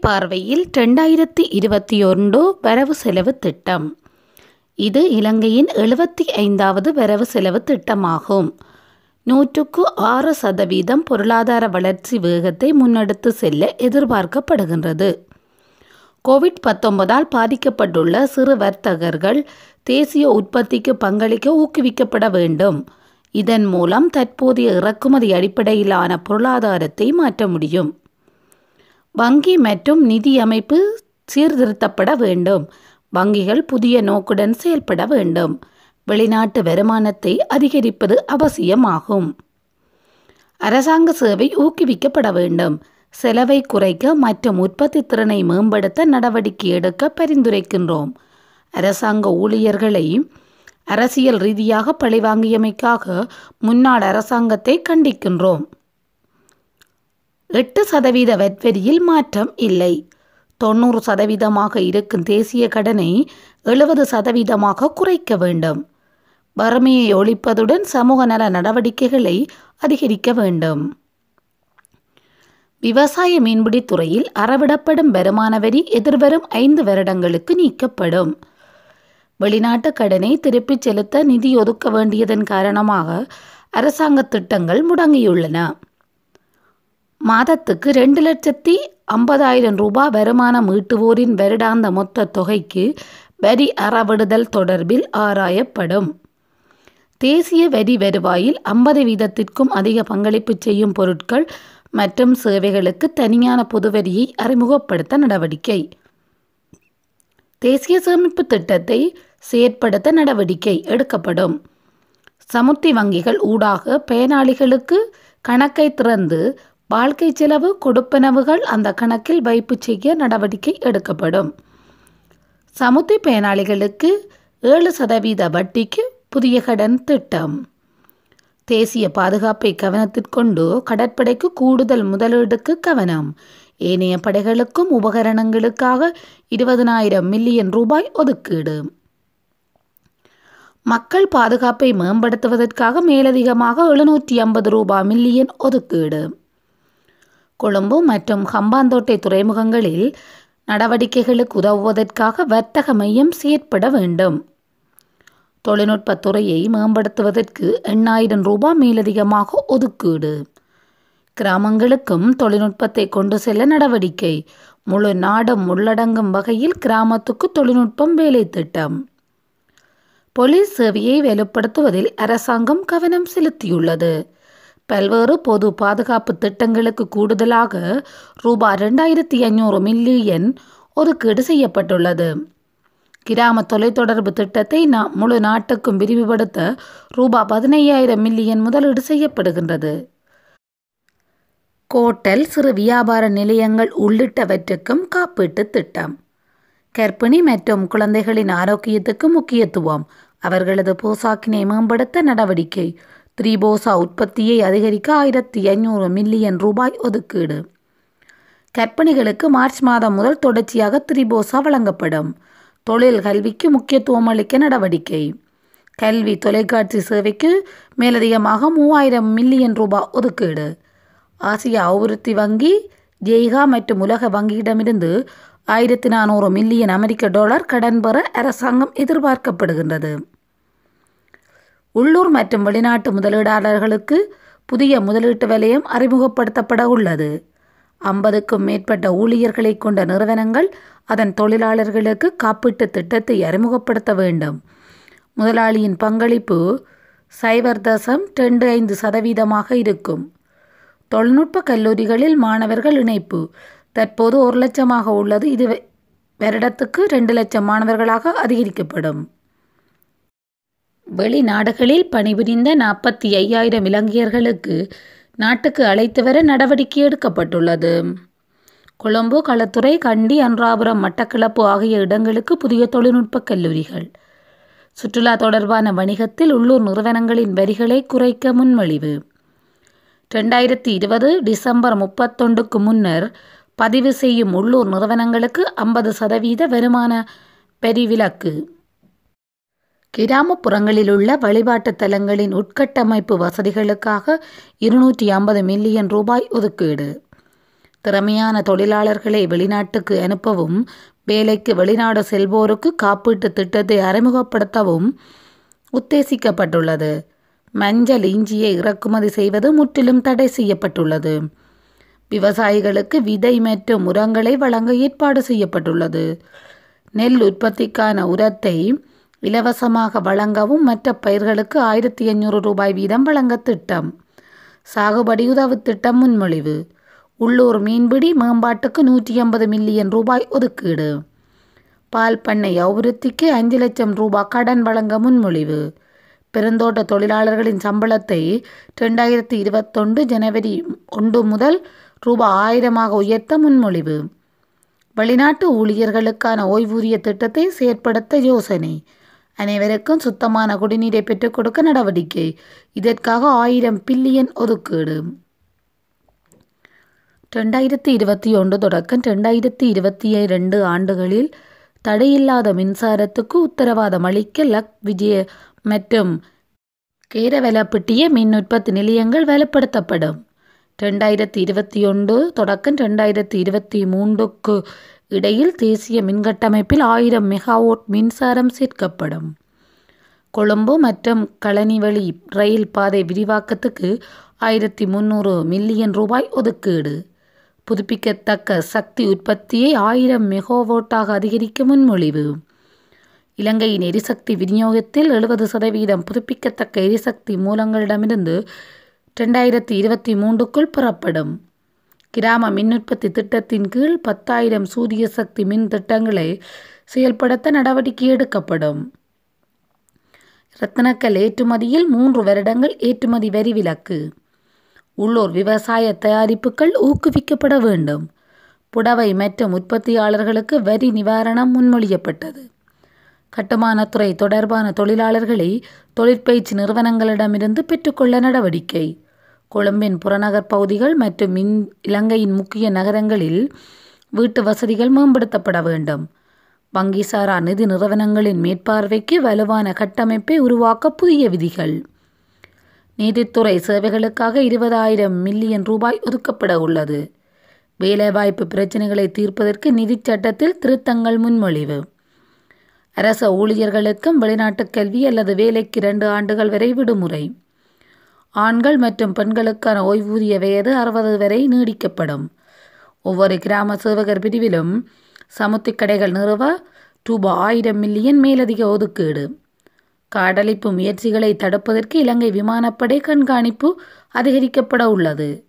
பார்வையில் ரெண்டாயிரத்தி இருபத்தி ஒன்று வரவு செலவு திட்டம். இது இலங்கையின் எழுபத்தி ஐந்தாவது வரவு செலவு திட்டமாகும். நூற்றுக்கு ஆறு சதவீதம் பொருளாதார வளர்ச்சி வேகத்தை முன்னெடுத்து செல்ல எதிர்பார்க்கப்படுகின்றது. கோவிட் பத்தொன்பதால் பாதிக்கப்பட்டுள்ள சிறு வர்த்தகர்கள் தேசிய உற்பத்திக்கு பங்களிக்க ஊக்குவிக்கப்பட வேண்டும். இதன் மூலம் தற்போதைய இறக்குமதி அடிப்படையிலான பொருளாதாரத்தை மாற்ற முடியும். வங்கி மற்றும் நிதி அமைப்பு சீர்திருத்தப்பட வேண்டும். வங்கிகள் புதிய நோக்குடன் செயல்பட வேண்டும். வெளிநாட்டு வருமானத்தை அதிகரிப்பது அவசியமாகும். அரசாங்க சேவை ஊக்குவிக்கப்பட வேண்டும். செலவை குறைக்க மற்றும் உற்பத்தி திறனை மேம்படுத்த நடவடிக்கை எடுக்க பரிந்துரைக்கின்றோம். அரசாங்க ஊழியர்களை அரசியல் ரீதியாக பழிவாங்கியமைக்காக முன்னாள் அரசாங்கத்தை கண்டிக்கின்றோம். எட்டு சதவீத வட்வரியில் மாற்றம் இல்லை. தொண்ணூறு சதவீதமாக இருக்கும் தேசிய கடனை எழுபது சதவீதமாக குறைக்க வேண்டும். வறுமையை ஒழிப்பதுடன் சமூக நல நடவடிக்கைகளை அதிகரிக்க வேண்டும். விவசாய மீன்பிடி துறையில் அறவிடப்படும் வருமான வரி எதிர்வரும் ஐந்து வருடங்களுக்கு நீக்கப்படும். வெளிநாட்டு கடனை திருப்பிச் செலுத்த நிதி ஒதுக்க வேண்டியதன் காரணமாக அரசாங்க திட்டங்கள் முடங்கியுள்ளன. மாதத்துக்கு ரெண்டு லட்சத்தி ஐம்பதாயிரம் ரூபாய் வருமானம் ஈட்டுவோரின் வருடாந்த மொத்த தொகைக்கு வரி அறவிடுதல் தொடர்பில் ஆராயப்படும். தேசிய வரி வருவாயில் ஐம்பது வீதத்திற்கும் அதிக பங்களிப்பு செய்யும் பொருட்கள் மற்றும் சேவைகளுக்கு தனியான பொதுவரியை அறிமுகப்படுத்த நடவடிக்கை. தேசிய சேமிப்பு திட்டத்தை செயற்படுத்த நடவடிக்கை எடுக்கப்படும். சமுர்த்தி வங்கிகள் ஊடாக பயனாளிகளுக்கு கணக்கை திறந்து வாழ்க்கை செலவு கொடுப்பனவுகள் அந்த கணக்கில் வைப்பு செய்ய நடவடிக்கை எடுக்கப்படும். சமுத்தி பயனாளிகளுக்கு ஏழு சதவீத வட்டிக்கு புதிய கடன் திட்டம். தேசிய பாதுகாப்பை கவனத்திற்கொண்டு கடற்படைக்கு கூடுதல் முதலீடுக்கு கவனம். ஏனைய படைகளுக்கும் உபகரணங்களுக்காக இருபதனாயிரம் மில்லியன் ரூபாய் ஒதுக்கீடு. மக்கள் பாதுகாப்பை மேம்படுத்துவதற்காக மேலதிகமாக எழுநூற்றி ஐம்பது ரூபாய் மில்லியன் ஒதுக்கீடு. கொழும்பு மற்றும் ஹம்பாந்தோட்டை துறைமுகங்களில் நடவடிக்கைகளுக்கு உதவுவதற்காக வர்த்தக மையம் செயற்பட வேண்டும். தொழில்நுட்பத் துறையை மேம்படுத்துவதற்கு எண்ணாயிரம் ரூபாய் மேலதிகமாக ஒதுக்கீடு. கிராமங்களுக்கும் தொழில்நுட்பத்தை கொண்டு செல்ல நடவடிக்கை. முழு நாடும் உள்ளடங்கும் வகையில் கிராமத்துக்கு தொழில்நுட்பம் வேலை திட்டம். போலீஸ் சேவையை வலுப்படுத்துவதில் அரசாங்கம் கவனம் செலுத்தியுள்ளது. பல்வேறு பொது பாதுகாப்பு திட்டங்களுக்கு கூடுதலாக ரூபாய் ரெண்டாயிரத்தி ஐநூறு மில்லியன் ஒதுக்கீடு செய்யப்பட்டுள்ளது. கிராம தொலைத்தொடர்பு திட்டத்தை நாம் முழு நாட்டுக்கும் விரிவுபடுத்த ரூபாய் பதினையாயிரம் மில்லியன் முதலீடு செய்யப்படுகின்றது. கோட்டல் சிறு வியாபார நிலையங்கள் உள்ளிட்டவற்றுக்கும் காப்பீட்டு திட்டம். கர்ப்பிணி மற்றும் குழந்தைகளின் ஆரோக்கியத்துக்கு முக்கியத்துவம். அவர்களது போசாக்கினை மேம்படுத்த நடவடிக்கை த்ரிபோசா உற்பத்தியை அதிகரிக்க ஆயிரத்தி ஐநூறு மில்லியன் ரூபாய் ஒதுக்கீடு. கர்ப்பிணிகளுக்கு மார்ச் மாதம் முதல் தொடர்ச்சியாக த்ரிபோசா வழங்கப்படும். தொழில் கல்விக்கு முக்கியத்துவம் அளிக்க நடவடிக்கை. கல்வி தொலைக்காட்சி சேவைக்கு மேலதிகமாக மூவாயிரம் மில்லியன் ரூபாய் ஒதுக்கீடு. ஆசிய அபிவிருத்தி வங்கி ஜெய்கா மற்றும் உலக வங்கியிடமிருந்து ஆயிரத்தி நானூறு மில்லியன் அமெரிக்க டாலர் கடன் பெற அரசாங்கம் எதிர்பார்க்கப்படுகின்றது. உள்ளூர் மற்றும் வெளிநாட்டு முதலீடாளர்களுக்கு புதிய முதலீட்டு வலயம் அறிமுகப்படுத்தப்பட உள்ளது. ஐம்பதுக்கும் மேற்பட்ட ஊழியர்களை கொண்ட நிறுவனங்கள் அதன் தொழிலாளர்களுக்கு காப்பீட்டு திட்டத்தை அறிமுகப்படுத்த வேண்டும். முதலாளியின் பங்களிப்பு சைபர் தசம் ரெண்டு ஐந்து சதவீதமாக இருக்கும். தொழில்நுட்ப கல்லூரிகளில் மாணவர்கள் இணைப்பு. தற்போது ஒரு லட்சமாக உள்ளது. இது வருடத்துக்கு ரெண்டு லட்சம் மாணவர்களாக அதிகரிக்கப்படும். வெளிநாடுகளில் பணிபுரிந்த நாற்பத்தி ஐயாயிரம் இலங்கையர்களுக்கு நாட்டுக்கு அழைத்து வர நடவடிக்கை எடுக்கப்பட்டுள்ளது. கொழும்பு களத்துறை கண்டி அன்றாபுரம் மட்டக்களப்பு ஆகிய இடங்களுக்கு புதிய தொழில்நுட்ப கல்லூரிகள். சுற்றுலா தொடர்பான வணிகத்தில் உள்ளூர் நிறுவனங்களின் வரிகளை குறைக்க முன்மொழிவு. ரெண்டாயிரத்தி இருபது டிசம்பர் முப்பத்தொண்டுக்கு முன்னர் பதிவு செய்யும் உள்ளூர் நிறுவனங்களுக்கு ஐம்பது சதவீத வருமான பெரிவிலக்கு. கிராமப்புறங்களில் உள்ள வழிபாட்டு தலங்களின் உட்கட்டமைப்பு வசதிகளுக்காக இருநூற்றி ஐம்பது மில்லியன் ரூபாய் ஒதுக்கீடு. திறமையான தொழிலாளர்களை வெளிநாட்டுக்கு அனுப்பவும் வேலைக்கு வெளிநாடு செல்வோருக்கு காப்பீட்டு திட்டத்தை அறிமுகப்படுத்தவும் உத்தேசிக்கப்பட்டுள்ளது. மஞ்சள் இஞ்சியை இறக்குமதி செய்வது முற்றிலும் தடை செய்யப்பட்டுள்ளது. விவசாயிகளுக்கு விதை மற்றும் உரங்களை வழங்க ஏற்பாடு செய்யப்பட்டுள்ளது. நெல் உற்பத்திக்கான உரத்தை இலவசமாக வழங்கவும் மற்ற பயிர்களுக்கு ஆயிரத்தி எண்ணூறு ரூபாய் வீதம் வழங்க திட்டம். சாகுபடி உதவு திட்டம் முன்மொழிவு. உள்ளூர் மீன்பிடி மேம்பாட்டுக்கு நூற்றி ஐம்பது மில்லியன் ரூபாய் ஒதுக்கீடு. பால் பண்ணை அபிவிருத்திக்கு அஞ்சு லட்சம் ரூபாய் கடன் வழங்க முன்மொழிவு. பெருந்தோட்ட தொழிலாளர்களின் சம்பளத்தை ரெண்டாயிரத்தி இருபத்தொன்று ஜனவரி ஒன்று முதல் ரூபாய் ஆயிரமாக உயர்த்த முன்மொழிவு. வெளிநாட்டு ஊழியர்களுக்கான ஓய்வூதிய திட்டத்தை செயற்படுத்த யோசனை. அனைவருக்கும் சுத்தமான குடிநீரை பெற்றுக் கொடுக்க நடவடிக்கை. இதற்காக ஆயிரம் பில்லியன் ஒதுக்கீடு. ரெண்டாயிரத்தி இருபத்தி ஒன்று தொடக்கம் ரெண்டாயிரத்தி இருபத்தி ரெண்டு ஆண்டுகளில் தடையில்லாத மின்சாரத்துக்கு உத்தரவாதம் அளிக்க லக் விஜய மற்றும் கேரவலப்பட்டிய மின் உற்பத்தி நிலையங்கள் வலுப்படுத்தப்படும். ரெண்டாயிரத்தி இருபத்தி ஒன்று தொடக்கம் ரெண்டாயிரத்தி இருபத்தி மூன்றுக்கு இடையில் தேசிய மின்கட்டமைப்பில் ஆயிரம் மெகாவோட் மின்சாரம் சேர்க்கப்படும். கொழும்பு மற்றும் களனிவழி ரயில் பாதை விரிவாக்கத்துக்கு ஆயிரத்தி முந்நூறு மில்லியன் ரூபாய் ஒதுக்கீடு. புதுப்பிக்கத்தக்க சக்தி உற்பத்தியை ஆயிரம் மெகாவோட்டாக அதிகரிக்க முன்மொழிவு. இலங்கையின் எரிசக்தி விநியோகத்தில் எழுபது சதவீதம் புதுப்பிக்கத்தக்க எரிசக்தி மூலங்களிடமிருந்து ரெண்டாயிரத்தி இருபத்தி மூன்றுக்குள் பெறப்படும். கிராம மின் உற்பத்தி திட்டத்தின் கீழ் பத்தாயிரம் சூரிய சக்தி மின் திட்டங்களை செயல்படுத்த நடவடிக்கை எடுக்கப்படும். ரத்தினக்கல் ஏற்றுமதியில் மூன்று வருடங்கள் ஏற்றுமதி வரி விலக்கு. உள்ளூர் விவசாய தயாரிப்புகள் ஊக்குவிக்கப்பட வேண்டும். புடவை மற்றும் உற்பத்தியாளர்களுக்கு வரி நிவாரணம் முன்மொழியப்பட்டது. கட்டுமானத்துறை தொடர்பான தொழிலாளர்களை தொழிற்பயிற்சி நிறுவனங்களிடமிருந்து பெற்றுக்கொள்ள நடவடிக்கை. கொழும்பின் புறநகர் பகுதிகள் மற்றும் இந் இலங்கையின் முக்கிய நகரங்களில் வீட்டு வசதிகள் மேம்படுத்தப்பட வேண்டும். வங்கிசாரா நிதி நிறுவனங்களின் மேற்பார்வைக்கு வலுவான கட்டமைப்பை உருவாக்க புதிய விதிகள். நீதித்துறை சேவைகளுக்காக இருபதாயிரம் மில்லியன் ரூபாய் ஒதுக்கப்பட உள்ளது. வேலைவாய்ப்பு பிரச்சினைகளை தீர்ப்பதற்கு நிதிச் சட்டத்தில் திருத்தங்கள் முன்மொழிவு. அரச ஊழியர்களுக்கும் வெளிநாட்டு கல்வி அல்லது வேலைக்கு இரண்டு ஆண்டுகள் வரை விடுமுறை. ஆண்கள் மற்றும் பெண்களுக்கான ஓய்வூதிய வயது அறுபது வரை நீடிக்கப்படும். ஒவ்வொரு கிராம சேவகர் பிரிவிலும் சமுத்தி கடைகள் நிறுவ ரூபாய் ஆயிரம் மில்லியன் மேலதிக ஒதுக்கீடு. காடழிப்பு முயற்சிகளை தடுப்பதற்கு இலங்கை விமானப்படை கண்காணிப்பு அதிகரிக்கப்பட உள்ளது.